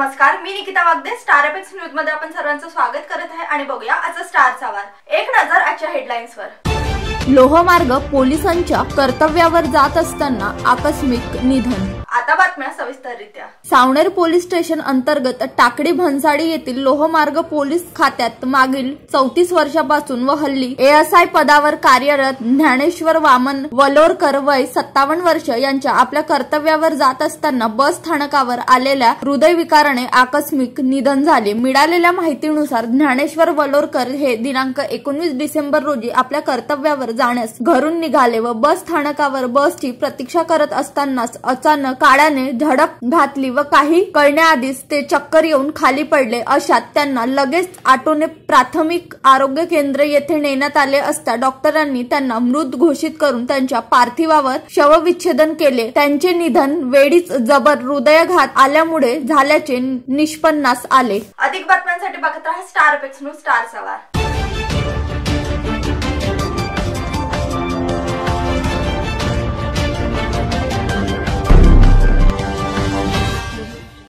नमस्कार मी Nikita Wagde Star Apex न्यूजमध्ये आपण सर्वांचं स्वागत करत आहे आणि बघूया आजचा स्टार सवार एक नजर आजच्या हेडलाईन्स वर. लोहमार्ग पोलिसांच्या कर्तव्यावर जात असताना आकस्मिक निधन बातम्या सविस्तररित्या. सावनेर पोलीस स्टेशन अंतर्गत टाकडी भन्साडी येथील लोहमार्ग पोलीस खात्यात मागील चौतीस वर्षापासून व हल्ली एएसआय पदावर कार्यरत ज्ञानेश्वर वामन वलोरकर वय सत्तावन्न वर्ष यांच्या आपल्या कर्तव्यावर जात असताना बस स्थानकावर आलेल्या हृदयविकाराने आकस्मिक निधन झाले. मिळालेल्या माहितीनुसार ज्ञानेश्वर वलोरकर हे दिनांक एकोणवीस डिसेंबर रोजी आपल्या कर्तव्यावर जाण्यास घरून निघाले व बस स्थानकावर बसची प्रतीक्षा करत असतानाच अचानक काळाने झडप घातली व काही कळण्याआधीच ते चक्कर येऊन खाली पडले. अशात त्यांना लगेच आटोने प्राथमिक आरोग्य केंद्र येथे नेण्यात आले असता डॉक्टरांनी त्यांना मृत घोषित करून त्यांच्या पार्थिवावर शवविच्छेदन केले. त्यांचे निधन वेळीच जबर हृदयघात आल्यामुळे झाल्याचे निष्पन्नास आले. अधिक बातम्यांसाठी बघत राहा स्टार न्यूज स्टार सवार